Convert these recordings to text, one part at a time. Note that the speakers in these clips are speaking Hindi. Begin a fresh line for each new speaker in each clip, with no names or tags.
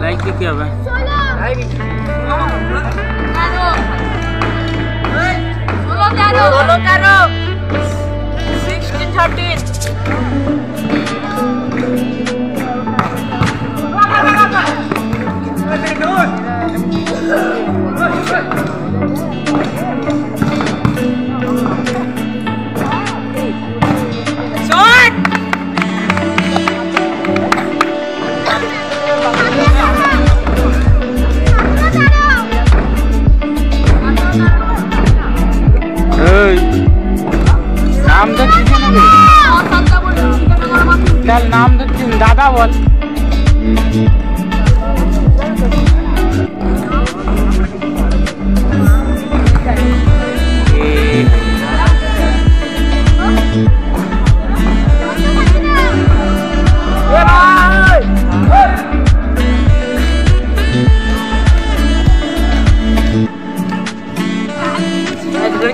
लाइक के क्या है लाइक करो सोलो
करो सोलो करो 16 13 Good. चल
नाम तो दादा बोल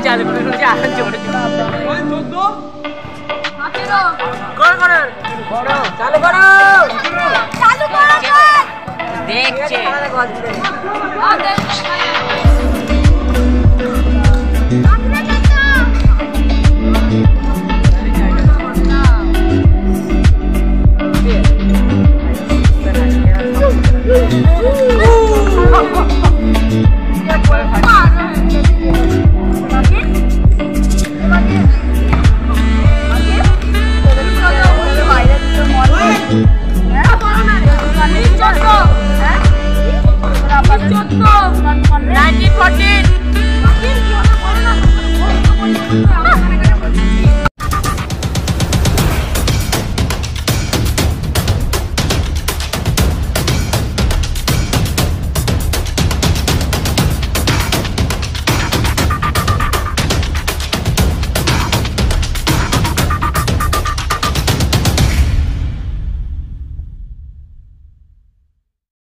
चालू चालू चालू जोड़ जोड़ চালু করে। চালু করো
দেখছে।